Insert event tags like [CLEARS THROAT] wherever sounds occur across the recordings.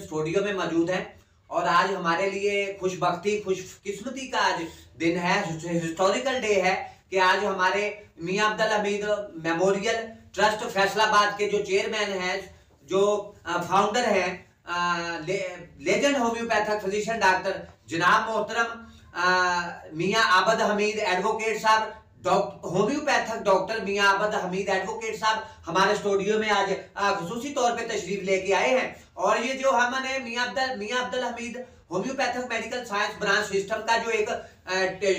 Studio में मौजूद हैं और आज हमारे लिए खुशबख्ती, खुशकिस्मती का आज दिन है। हिस्टोरिकल डे है कि आज हमारे मियाँ अब्दुल हमीद मेमोरियल ट्रस्ट फैसलाबाद के जो चेयरमैन हैं, जो फाउंडर हैं लेजेंड होम्योपैथिक फिजिशियन डॉक्टर जनाब मोहतरम मियाँ आबद हमीद एडवोकेट साहब होम्योपैथिक डॉक्टर मियाँ आबद हमीद एडवोकेट साहब हमारे स्टूडियो में आज खसूसी तौर पे तशरीफ़ लेके आए हैं। और ये जो हमने मियाँ अब्दुल मियाँ Abdul Hamid homeopathic medical science branch system का जो एक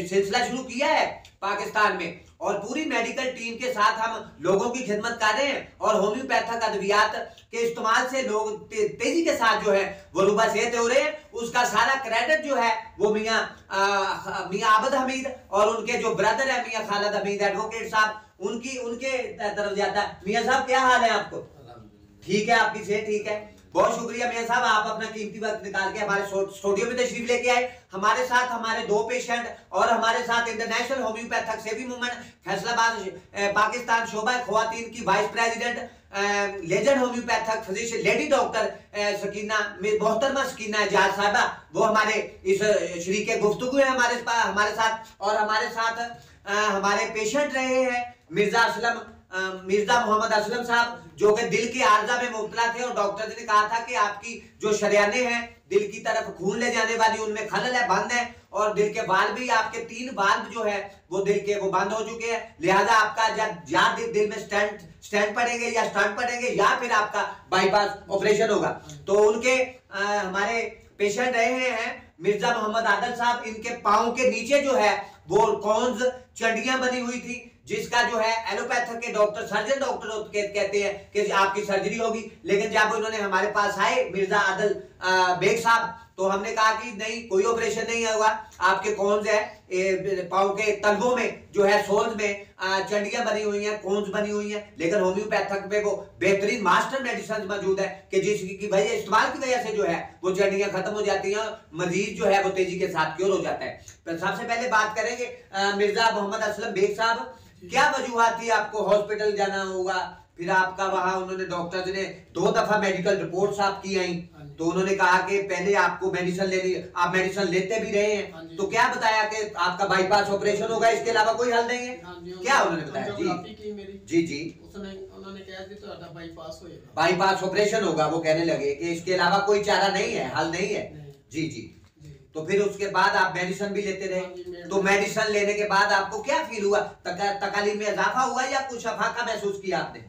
सिलसिला शुरू किया है पाकिस्तान में और पूरी मेडिकल टीम के साथ हम लोगों की खिदमत कर रहे हैं और होम्योपैथिक अद्वियात के इस्तेमाल से लोग ते, तेज़ी के साथ जो है वो रुबा सेहत हो रहे हैं। उसका सारा क्रेडिट जो है वो मियाँ मियाँ आबद हमीद और उनके जो ब्रदर है मियाँ खालद हमीद एडवोकेट साहब उनकी उनके तरफ़ जाता है। मियाँ साहब क्या हाल है आपको? ठीक है आपकी सेहत ठीक है? बहुत शुक्रिया मियाँ साहब, आप अपना कीमती वक्त निकाल के हमारे स्टूडियो में तशरीफ़ लेके आए। हमारे साथ हमारे दो पेशेंट और हमारे साथ इंटरनेशनल होम्योपैथिक सेवी मूवमेंट फैसलाबाद पाकिस्तान शोभा खुवान की vice president legend homeopathic physician lady doctor Sakina मोहतरमा सकीना एजाज साहबा, वो हमारे इस श्री के गुफ्तु है हमारे हमारे साथ और हमारे साथ हमारे पेशेंट रहे हैं, मिर्ज़ा असलम मिर्ज़ा मोहम्मद असलम साहब जो कि दिल की आर्जा में मुबतला थे और डॉक्टर जी ने कहा था कि आपकी जो शरियाने हैं दिल की तरफ़ खून ले जाने वाली उनमें खलल है बंद है और दिल के बाल भी आपके तीन बाल जो है वो दिल के वो बंद हो चुके हैं। लिहाजा आपका या दिल, दिल में स्टैंड स्टैंड पड़ेंगे या स्टंट पड़ेंगे या फिर आपका बाईपास ऑपरेशन होगा। तो उनके आ, हमारे पेशेंट रहे हैं मिर्ज़ा मोहम्मद आदल साहब। इनके पाओ के नीचे जो है वो कौन चंडियाँ बनी हुई थी। जिसका जो है एलोपैथर के डॉक्टर, सर्जन डॉक्टर कहते हैं कि आपकी सर्जरी होगी। लेकिन जब उन्होंने हमारे पास आए, मिर्ज़ा आदल बेग साहब तो हमने कहा कि नहीं, कोई ऑपरेशन नहीं होगा। आपके कौन है पाओ के तलबों में जो है, सोल्स में चंडियाँ बनी हुई हैं कौन बनी हुई हैं। लेकिन होम्योपैथक में वो बेहतरीन मास्टर मेडिसिन मौजूद है कि जिसकी वजह, इस्तेमाल की वजह से जो है, वो चंडियाँ खत्म हो जाती हैं मरीज़ जो है, वो तेज़ी के साथ क्योर हो जाता है। सबसे पहले बात करेंगे मिर्ज़ा मोहम्मद असलम बेग साहब। क्या वजूहत थी आपको? हॉस्पिटल जाना होगा। फिर आपका वहाँ उन्होंने डॉक्टर ने दो दफ़ा मेडिकल रिपोर्ट आप की आई। हाँ तो उन्होंने कहा कि पहले आपको मेडिसिन लेनी आप मेडिसिन लेते भी रहे हैं। हाँ तो क्या बताया कि आपका बाईपास ऑपरेशन होगा इसके अलावा कोई हल नहीं है? हाँ क्या उन्होंने बताया? जी। जी जी। उन्होंने बाईपास ऑपरेशन होगा वो कहने लगे कि इसके अलावा कोई चारा नहीं है हल नहीं है। जी जी। तो फिर उसके बाद आप मेडिसिन भी लेते रहे। हाँ तो मेडिसिन लेने के बाद आपको क्या फील हुआ? तकालीफ में इजाफा हुआ या कुछ अफाका महसूस किया आपने?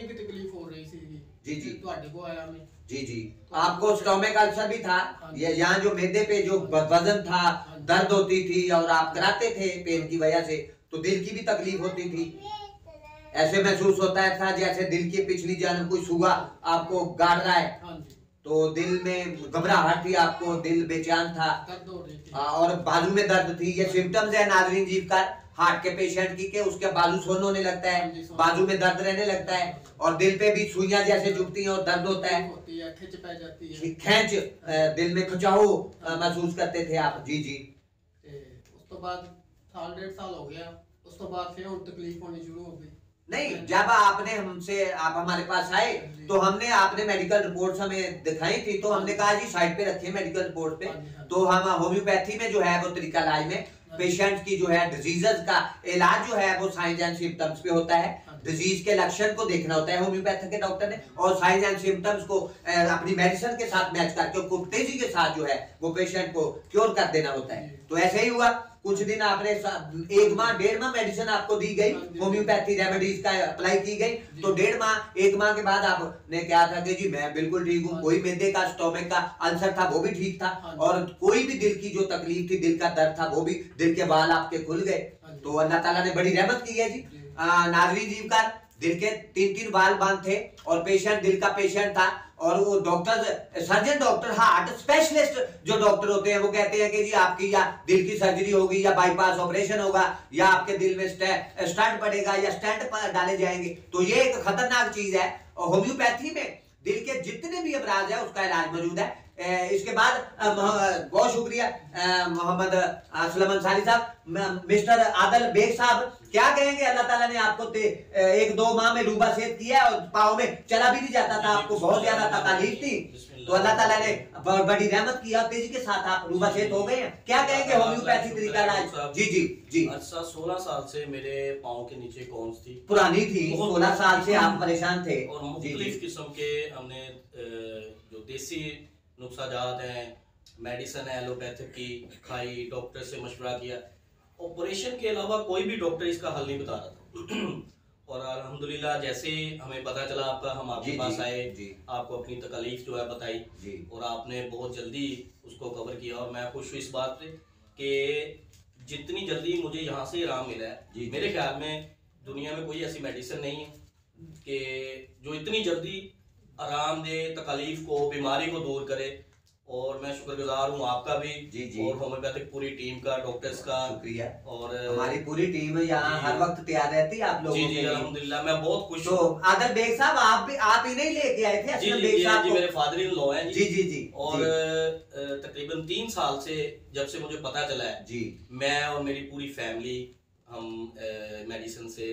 की तकलीफ़ हो रही थी। जी जी। जी जी। आपको स्टोमिक अल्सर भी था। हाँ ये यहाँ जो मेदे पे जो वज़न था हाँ दर्द होती थी और आप कराते थे पेन की वजह से तो दिल की भी तकलीफ़ होती थी। ऐसे महसूस होता है था जैसे दिल की पिछली जानब कोई सुगा आपको गाड़ रहा है। तो दिल में घबराहट थी आपको दिल बेचैन था। हाँ, और बाजू में दर्द थी। ये सिम्टम्स है नाजरीन जीव का हार्ट के पेशेंट की के उसके बाजू सोन होने लगता है हाँ बाजू में दर्द रहने लगता है और दिल पे भी सुइयाँ जैसे झुकती हैं और दर्द होता है। खेच दिल में खिंचाव महसूस करते थे आप। जी जी। उस तो बाद साल डेढ़ साल हो गया। उस तो बाद फिर तकलीफ़ होनी शुरू हो गई। नहीं जब आपने हमसे आप हमारे पास आए तो हमने आपने मेडिकल रिपोर्ट्स हमें दिखाई थी तो हमने कहा जी साइड पे रखे मेडिकल रिपोर्ट पे। हाँ हाँ। तो हम होम्योपैथी में जो है वो तरीका इलाज में पेशेंट हाँ की जो है डिजीजेस का इलाज जो है वो साइंस एंड सिम्टम्स पे होता है। डिज़ीज़ के लक्षण को देखना होता है होम्योपैथी के डॉक्टर ने और साइंस एंड सिम्टम्स को अपनी मेडिसिन के साथ मैच करके तेज़ी के साथ जो है वो पेशेंट को क्योर कर देना होता है। तो ऐसे ही हुआ। कुछ दिन आपने एक माह डेढ़ माह मेडिसिन आपको दी गई होम्योपैथी रेमेडीज का अप्लाई की गई। तो डेढ़ माह एक माह के बाद आपने क्या था कि जी मैं बिल्कुल ठीक हूँ कोई मेदे का स्टोमिक का अल्सर था वो भी ठीक था। हाँ और कोई भी दिल की जो तकलीफ़ थी दिल का दर्द था वो भी दिल के बाल आपके खुल गए। हाँ तो अल्लाह तला ने बड़ी रहमत की है जी। नाजरी जीव का दिल के तीन तीन बाल बंद थे और पेशेंट दिल का पेशेंट था और वो doctor surgeon doctor heart specialist जो डॉक्टर होते हैं, वो कहते हैं कि जी आपकी या दिल की सर्जरी होगी या बाईपास ऑपरेशन होगा या आपके दिल में स्टंट पड़ेगा या स्टंट डाले जाएँगे। तो ये एक खतरनाक चीज़ है। होम्योपैथी में दिल के जितने भी अपराध है, उसका इलाज मौजूद है। इसके बाद बहुत शुक्रिया मोहम्मद सुलेमान साली साहब। मिस्टर आदल बेग साहब क्या कहेंगे? अल्लाह ताला ने आपको ते, एक दो माह में रूबा सेहत किया और पाँव में चला भी नहीं जाता था आपको बहुत ज़्यादा तकलीफ़ थी। तो अल्लाह ताला ने बड़ी रहमत किया और तेज़ी के साथ आप रूबा सेहत हो गए हैं। क्या कहेंगे होम्योपैथी तरीका इलाज जी जी जी। अच्छा सोलह साल से मेरे पाँव के नीचे कौन थी। पुरानी थी सोलह साल से आप परेशान थे। और किस्म के हमने जो देसी नुस्खा जात हैं मेडिसन है एलोपैथिक की खाई डॉक्टर से मशवरा किया। ऑपरेशन के अलावा कोई भी डॉक्टर इसका हल नहीं बता रहा था। [CLEARS THROAT] और अल्हम्दुलिल्लाह जैसे हमें पता चला आपका हम आपके पास आए आपको अपनी तकलीफ़ जो है बताई। और आपने बहुत जल्दी उसको कवर किया और मैं खुश हूँ इस बात पे कि जितनी जल्दी मुझे यहाँ से आराम मिला है। जी। मेरे ख्याल में दुनिया में कोई ऐसी मेडिसिन नहीं है कि जो इतनी जल्दी आराम दे तकलीफ़ को बीमारी को दूर करे। और मैं शुक्रगुजार हूँ आपका भी जी, जी। और होम्योपैथिक पूरी टीम का डॉक्टर्स का शुक्रिया। और हमारी पूरी टीम यहाँ हर वक्त तैयार रहती है आप लोगों जी जी लिए। अल्हम्दुलिल्लाह मैं बहुत खुश तो हूँ। आदर बेग साहब आप भी आप ही नहीं लेके आए थे जी असलम जी जी, जी मेरे फादर इन लॉ हैं जी। जी जी और जी, तकरीबन तीन साल से जब से मुझे पता चला है जी। मैं और मेरी पूरी फैमिली हम मेडिसिन से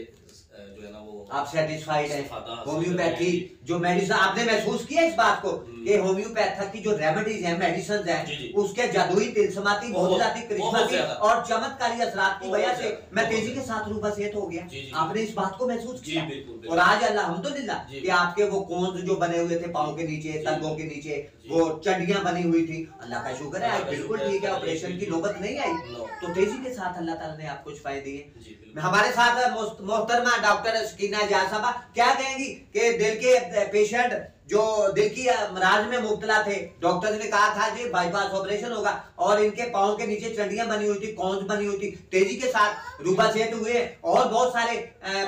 जो है ना वो आप सेटिस्फाइड हैं होम्योपैथी। जो मेडिसिन आपने महसूस किया इस बात को हम्म। कि होम्योपैथिक की जो रेमेडीज हैं मेडिसिन हैं। उसके जादुई तिलस्माती बहुत करिश्माती और चमत्कारी असरात की वजह से मैं तेज़ी के साथ रूबा सेहत हो गया। आपने इस बात को महसूस किया। और आज अल्हम्दुलिल्लाह। कि आपके वो कोन्स जो बने हुए थे पाँव के नीचे। टंगों के नीचे। वो चंडियाँ बनी हुई थी। अल्लाह का शुक्र है बिल्कुल ठीक है ऑपरेशन की नौबत नहीं आई। तो तेज़ी के साथ अल्लाह ताला ने आपको छुपाई दिए हमारे साथ मोहत- मोहतरमा डॉक्टर सकीना जहा साहबा क्या कहेंगी कि दिल के पेशेंट जो दिल की अमराज में मुबतला थे। डॉक्टर ने कहा था जी बाईपास ऑपरेशन होगा। और इनके पाँव के नीचे चंडियाँ बनी हुई थी कौंस बनी हुई थी। तेज़ी के साथ रूबा सेहत हुए और बहुत सारे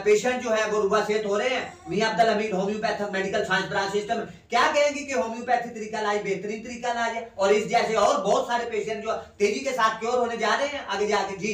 पेशेंट जो है वो रूबा सेहत हो रहे हैं। मियाँ Abdul Hamid homeopathic medical science branch system क्या कहेंगे कि होम्योपैथी तरीका इलाज बेहतरीन तरीका इलाज है? और इस जैसे और बहुत सारे पेशेंट जो तेज़ी के साथ क्योर होने जा रहे हैं आगे जाके। जी।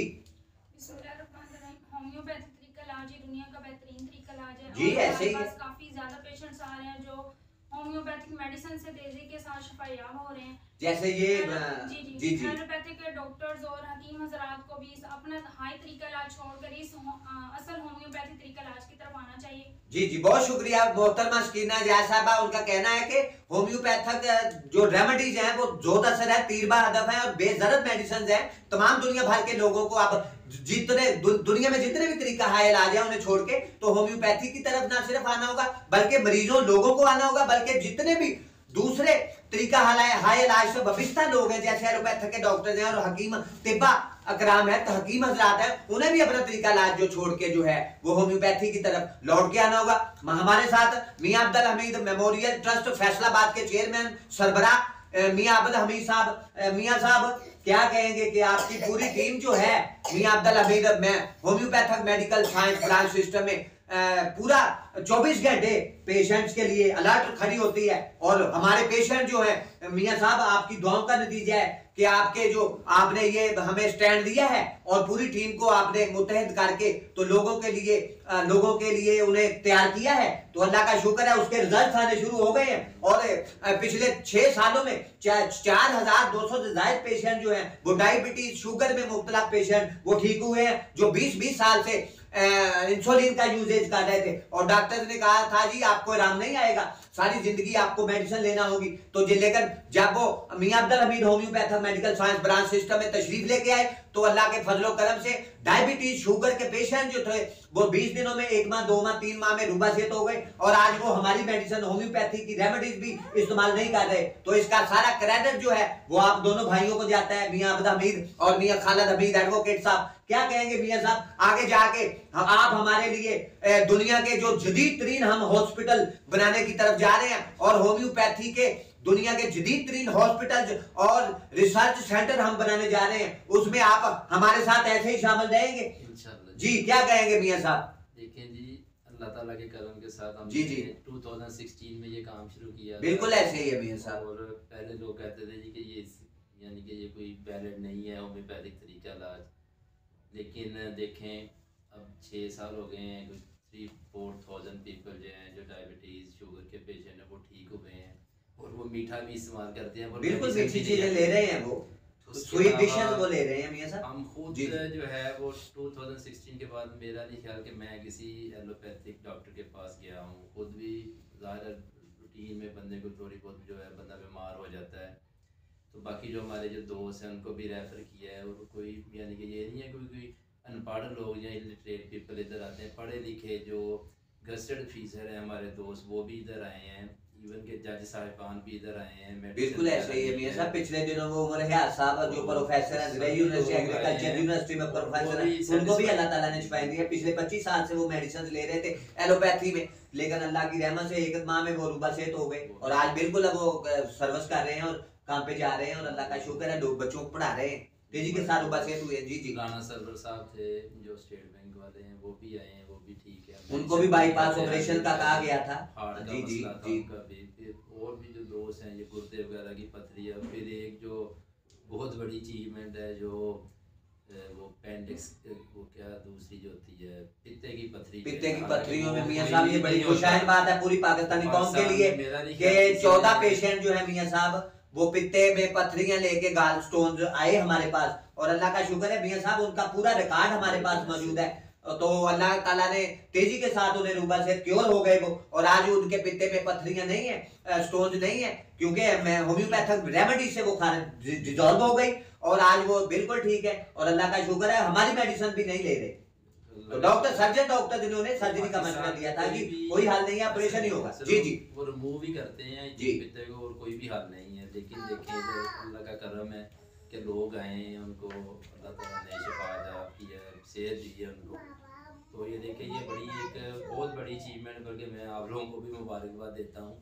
होम्योपैथी तरीका इलाज ही दुनिया का बेहतरीन तरीका इलाज है। जी, ऐसे ही हमारे है। पास काफ़ी ज़्यादा पेशेंट्स आ रहे हैं जो होम्योपैथिक मेडिसिन से तेज़ी के साथ शफायाब हो रहे हैं। जैसे ये जी जी जी जी। एलोपैथिक डॉक्टर्स और हकीम हजरात को भी अपना हाई तरीका इलाज छोड़कर इस हो- असल होम्योपैथी तरीका इलाज की तरफ़ आना चाहिए। जी जी बहुत शुक्रिया मोहतरमा शकीना जया साहबा उनका कहना है कि होम्योपैथिक जो रेमेडीज हैं वो जोत असर है तीरबा हदफ है और बेजरत मेडिसिन हैं। तमाम दुनिया भर के लोगों को आप जितने दु, दुनिया में जितने भी तरीका है इलाज है उन्हें छोड़ के तो होम्योपैथी की तरफ़ ना सिर्फ़ आना होगा बल्कि मरीजों लोगों को आना होगा बल्कि जितने भी दूसरे तरीका हाय हाय, इलाज से बबिस्ता लोग हैं, जैसे एलोपैथिक के डॉक्टर हैं और हकीम तिब्बा अकराम है तो हकीम हजरात है, उन्हें भी अपना तरीका इलाज जो छोड़ के जो है, वो होम्योपैथी की तरफ़ लौट के आना होगा। हमारे साथ मियाँ अब्दुल हमीद मेमोरियल ट्रस्ट, फैसलाबाद के चेयरमैन सरबरा मियाँ अब्दुल हमीद साहब मियाँ साहब, क्या कहेंगे कि आपकी पूरी टीम जो है, मियाँ अब्दुल हमीद, में homeopathic medical science branch system में पूरा 24 घंटे पेशेंट्स के लिए अलर्ट खड़ी होती है। और हमारे पेशेंट जो है, मियाँ साहब, आपकी दुआओं का नतीजा है कि आपके जो आपने ये हमें स्टैंड दिया है और पूरी टीम को आपने मुतहद करके तो लोगों के लिए लोगों के लिए उन्हें तैयार किया है। तो अल्लाह का शुक्र है, उसके रिज़ल्ट आने शुरू हो गए हैं। और पिछले छह सालों में चार हज़ार दो सौ से ज़्यादा पेशेंट जो है, वो डायबिटीज़ शुगर में मुबतला पेशेंट वो ठीक हुए हैं, जो बीस बीस साल से इंसुलिन का यूजेज कर रहे थे। और डॉक्टर ने कहा था, जी, आपको आराम नहीं आएगा। सारी ज़िंदगी आपको मेडिसिन लेना होगी। तो जी लेकर जब वो मियाँ Abdul Hamid homeopathic medical science branch system में तशरीफ़ लेके आए तो अल्लाह के फजलो करम से डायबिटीज़ शुगर के पेशेंट जो थे, वो 20 दिनों में, एक माह, दो माह, तीन माह में रूबा सेहत हो गए, और आज वो हमारी मेडिसिन होम्योपैथी की रेमेडीज भी इस्तेमाल नहीं कर रहे। तो इसका सारा क्रेडिट जो है, वो आप दोनों भाइयों को जाता है, मियाँ अब्दुल हमीद और मियाँ खालिद हमीद एडवोकेट साहब। क्या कहेंगे मियाँ साहब? आगे जाके, आप हमारे लिए दुनिया के जो जदीद तरीन हम हॉस्पिटल बनाने की तरफ़ जा रहे हैं और होम्योपैथी के दुनिया के जदीद तरीन हॉस्पिटल और रिसर्च सेंटर हम बनाने जा रहे हैं। उसमें आप हमारे साथ ऐसे ही शामिल रहेंगे? जी क्या कहेंगे मियाँ साहब? देखें जी अल्लाह ताला के करम के साथ हम जी, जी। 2016 में ये काम शुरू किया बिल्कुल ऐसे ही है मियाँ साहब। और पहले लोग कहते थे जी कि ये यानी कि ये कोई वैलिड नहीं है होम्योपैथिक तरीका इलाज लेकिन देखें अब छः साल हो गए हैं कोई थ्री फोर थाउज़ेंड पीपल जो हैं जो डायबिटीज़ शुगर के पेशेंट हैं वो ठीक हुए हैं और वो मीठा भी इस्तेमाल करते हैं बिल्कुल मीठी चीज़ें ले रहे हैं वो। स्वीट डिशेस वो ले रहे हैं मियाँ साहब। हम खुद जी, जी। जो है वो 2016 के बाद मेरा नहीं ख्याल कि मैं किसी एलोपैथिक डॉक्टर के पास गया हूँ। खुद भी ज़ाहिर रूटीन में बंदे को थोड़ी बहुत जो है बंदा बीमार हो जाता है। तो बाकी जो हमारे जो दोस्त हैं उनको भी रेफ़र किया है और कोई यानी कि ये नहीं है कोई कोई अनपढ़ लोग या इलिटरेट पीपल इधर आते हैं पढ़े लिखे जो गस्टेड फीसर हैं हमारे दोस्त वो भी इधर आए हैं इवन के जज साहिबान भी इधर आए हैं बिल्कुल ऐसे ही है मियाँ साहब पिछले दिनों वो उमर हयात साहब जो प्रोफेसर हैं दिल्ली यूनिवर्सिटी एग्रीकल्चर यूनिवर्सिटी में प्रोफेसर हैं उनको भी अल्लाह ताला ने शिफाएँ दी है। पिछले 25 साल से वो मेडिसिन ले रहे थे एलोपैथी में। लेकिन अल्लाह की रहमत से एक माह में वो रुबा सेहत हो गए। और आज बिल्कुल अब वो सर्विस कर रहे हैं और काम पे जा रहे हैं और अल्लाह का शुक्र है लोग बच्चों को पढ़ा रहे हैं। तेज़ी के साथ रुबा सेहत हुए जी जी। राणा सरवर साहब थे जो स्टेट बैंक वाले हैं वो भी आए हैं वो भी ठीक है। उनको भी बाईपास ऑपरेशन का कहा गया था। जी जी जी। उनका भी। फिर और भी जो दोस्त हैं ये गुर्दे वगैरह की पथरी है फिर एक जो बहुत बड़ी अचीवमेंट है जो वो पेंडिक्स वो क्या दूसरी जो होती है पित्ते की पथरी पित्ते की पत्रियों में मियाँ साहब ये बड़ी। खुशाइन बात है पूरी पाकिस्तानी कौम के लिए कि ख्याल किसी चौदह ने- पेशेंट जो है मियाँ साहब वो पित्ते में पथरियाँ लेके गाल स्टोन आए हमारे पास। और अल्लाह का शुक्र है, मियाँ साहब, उनका पूरा रिकॉर्ड हमारे पास मौजूद है। तो अल्लाह ताला ने तेज़ी के साथ उन्हें रूबा से क्योर हो गए वो। और आज उनके पित्ते में पत्थरियाँ नहीं है स्टोन नहीं है, क्योंकि होम्योपैथिक रेमेडी से वो डिजॉल्व हो गई। और आज वो बिल्कुल ठीक है। और अल्लाह का शुक्र है, हमारी मेडिसिन भी नहीं ले रहे। तो डॉक्टर सर्जन डॉक्टर जिन्होंने सर्जरी का मशवरा दिया था कि कोई हाल नहीं है ऑपरेशन ही होगा। जी जी। वो रिमूव ही करते हैं जी। को और कोई भी हाल नहीं है। लेकिन देखें तो अल्लाह का करम है कि लोग आए हैं उनको अल्लाह ताला ने शिफा की है सेहत दी है उनको। तो ये देखिए ये बड़ी एक बहुत बड़ी अचीवमेंट करके मैं आप लोगों को भी मुबारकबाद देता हूँ।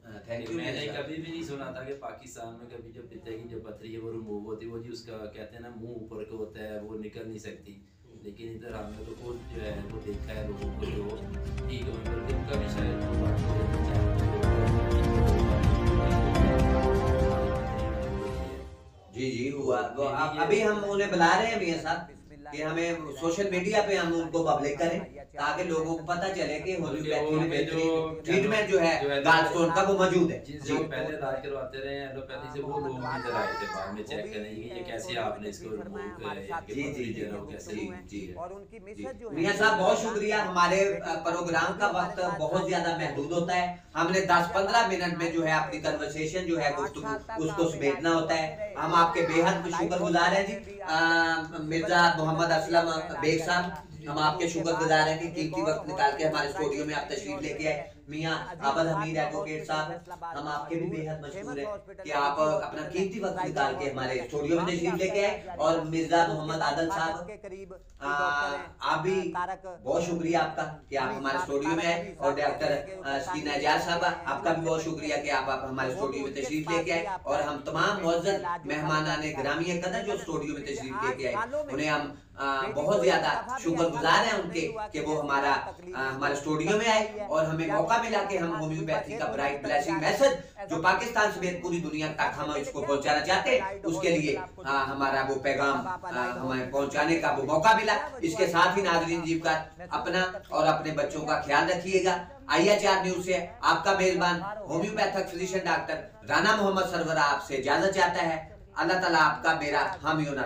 यू मैंने कभी भी नहीं सुना था कि पाकिस्तान में कभी जो पित्ते की जो पथरी है वो रिमूव होती है वो जी उसका कहते हैं ना मुँह ऊपर को होता है वो निकल नहीं सकती। लेकिन इधर हमने तो खुद जो है वो देखा है लोगों को जो ठीक है बल्कि उनका भी शायद जी जी हुआ वो अभी हम उन्हें बुला रहे हैं भैया साहब कि हमें सोशल मीडिया पे हम उनको पब्लिक करें ताकि लोगों को पता चले कि होम्योपैथी में बेहतरीन ट्रीटमेंट जो है गालस्टोन का वो मौजूद है। जिनसे पहले इलाज करवाते रहे एलोपैथी से वो लोग इधर आए थे बाद में चेक करें कि ये कैसे आपने इसको रिमूव जी, जी, जी, कैसे जी। और उनकी जी। जो मियाँ साहब बहुत शुक्रिया। हमारे प्रोग्राम का वक्त बहुत ज़्यादा महदूद होता है। हमने 10-15 मिनट में जो है अपनी कन्वर्सेशन जो है गुफ्तगू उसको समेटना होता है। हम आपके बेहद शुक्रगुजार हैं जी। मिर्ज़ा मोहम्मद असलम बेग साहब हम आपके शुक्रगुजार हैं कि कीमती वक्त निकाल के हमारे स्टूडियो में आप तशरीफ़ लेके आए। मियाँ आबद हमीद एडवोकेट साहब हम आपके भी बेहद मशहूर हैं कि आप अपना कीमती वक्त निकाल के हमारे स्टूडियो में तशरीफ़ लेके आए। और मिर्ज़ा मोहम्मद आदल साहब आप भी बहुत शुक्रिया आपका कि आप हमारे स्टूडियो में आए। और डॉक्टर सकीना साहब आपका भी बहुत शुक्रिया कि आप, हमारे स्टूडियो में तशरीफ़ लेके आए। और हम तमाम मुअज्जज मेहमान आने ग्रामीण कदर जो स्टूडियो में तशरीफ़ लेके आए उन्हें हम आ, बहुत ज़्यादा शुक्रगुजार हैं उनके कि वो हमारा आ, हमारे स्टूडियो में आए और हमें मौका मिला कि हम होम्योपैथी का ब्राइट ब्लेसिंग मैसेज जो पाकिस्तान समेत पूरी दुनिया तक हम इसको पहुंचाना चाहते हैं उसके लिए आ, हमारा वो पैगाम आ, हमें पहुँचाने का वो मौका मिला। इसके साथ ही नाजरीन जीव का अपना और अपने बच्चों का ख्याल रखिएगा। आइया चार न्यूज़ से आपका मेजबान homeopathic physician doctor Rana Mohammad Sarwara आपसे इजाज़त चाहता है। अल्लाह ताला आपका मेरा हामी और